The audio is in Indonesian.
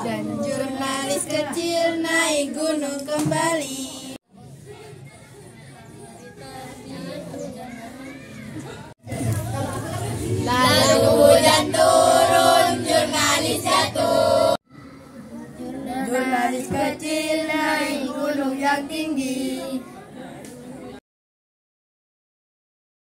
Dan Jurnalis kecil naik gunung kembali. Lalu hujan turun, jurnalis jatuh. Jurnalis kecil naik gunung yang tinggi.